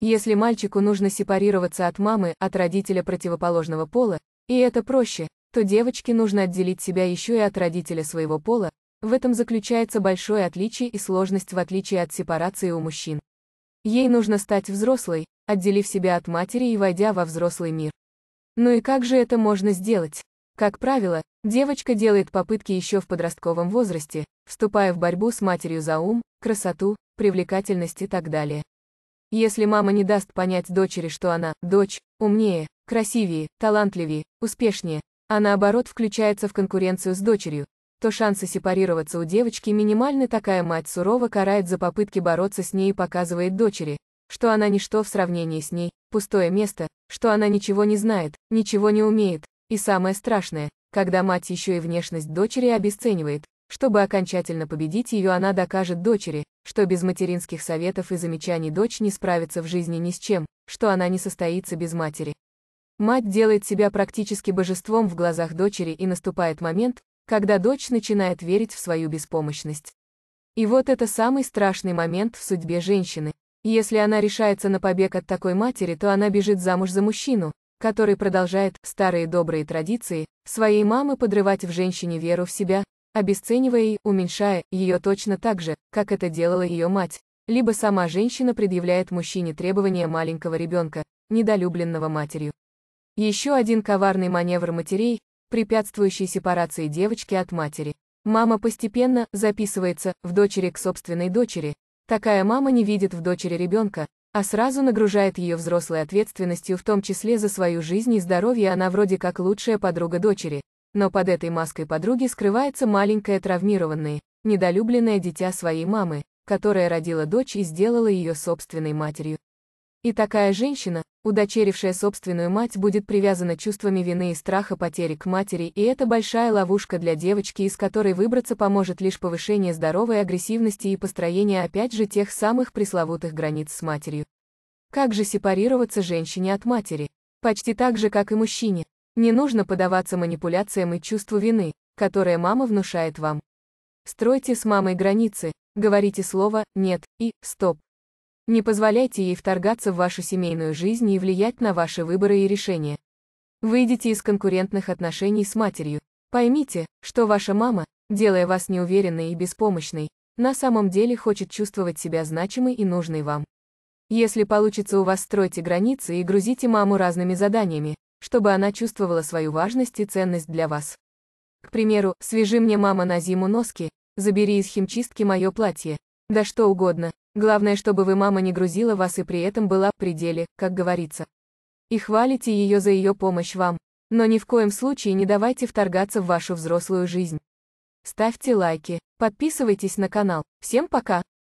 Если мальчику нужно сепарироваться от мамы, от родителя противоположного пола, и это проще, то девочке нужно отделить себя еще и от родителя своего пола, в этом заключается большое отличие и сложность в отличие от сепарации у мужчин. Ей нужно стать взрослой, отделив себя от матери и войдя во взрослый мир. Ну и как же это можно сделать? Как правило, девочка делает попытки еще в подростковом возрасте, вступая в борьбу с матерью за ум, красоту, привлекательность и так далее. Если мама не даст понять дочери, что она, дочь, умнее, красивее, талантливее, успешнее, а наоборот включается в конкуренцию с дочерью, то шансы сепарироваться у девочки минимальны такая мать сурово карает за попытки бороться с ней и показывает дочери, что она ничто в сравнении с ней, пустое место, что она ничего не знает, ничего не умеет, и самое страшное, когда мать еще и внешность дочери обесценивает, чтобы окончательно победить ее она докажет дочери, что без материнских советов и замечаний дочь не справится в жизни ни с чем, что она не состоится без матери. Мать делает себя практически божеством в глазах дочери и наступает момент, когда дочь начинает верить в свою беспомощность. И вот это самый страшный момент в судьбе женщины. Если она решается на побег от такой матери, то она бежит замуж за мужчину, который продолжает старые добрые традиции своей мамы подрывать в женщине веру в себя, обесценивая и уменьшая ее точно так же, как это делала ее мать. Либо сама женщина предъявляет мужчине требования маленького ребенка, недолюбленного матерью. Еще один коварный маневр матерей, препятствующий сепарации девочки от матери. Мама постепенно записывается в дочери к собственной дочери. Такая мама не видит в дочери ребенка, а сразу нагружает ее взрослой ответственностью в том числе за свою жизнь и здоровье она вроде как лучшая подруга дочери. Но под этой маской подруги скрывается маленькое травмированное, недолюбленное дитя своей мамы, которая родила дочь и сделала ее собственной матерью. И такая женщина, удочерившая собственную мать, будет привязана чувствами вины и страха потери к матери, и это большая ловушка для девочки, из которой выбраться поможет лишь повышение здоровой агрессивности и построение опять же тех самых пресловутых границ с матерью. Как же сепарироваться женщине от матери? Почти так же, как и мужчине. Не нужно поддаваться манипуляциям и чувству вины, которое мама внушает вам. Стройте с мамой границы, говорите слово «нет» и «стоп». Не позволяйте ей вторгаться в вашу семейную жизнь и влиять на ваши выборы и решения. Выйдите из конкурентных отношений с матерью. Поймите, что ваша мама, делая вас неуверенной и беспомощной, на самом деле хочет чувствовать себя значимой и нужной вам. Если получится у вас стройте границы и грузите маму разными заданиями, чтобы она чувствовала свою важность и ценность для вас. К примеру, свяжи мне мама на зиму носки, забери из химчистки мое платье, да что угодно, Главное, чтобы вы мама не грузила вас и при этом была в пределе, как говорится. И хвалите ее за ее помощь вам. Но ни в коем случае не давайте вторгаться в вашу взрослую жизнь. Ставьте лайки, подписывайтесь на канал. Всем пока!